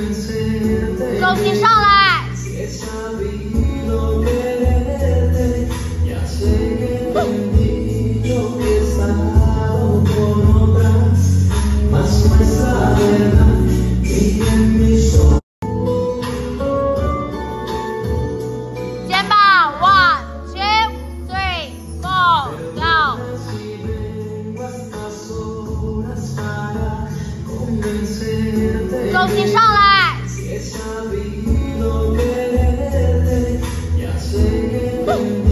重心上来。肩膀，one two three four go。重心上。querido quererte, ya sé que ¡Oh!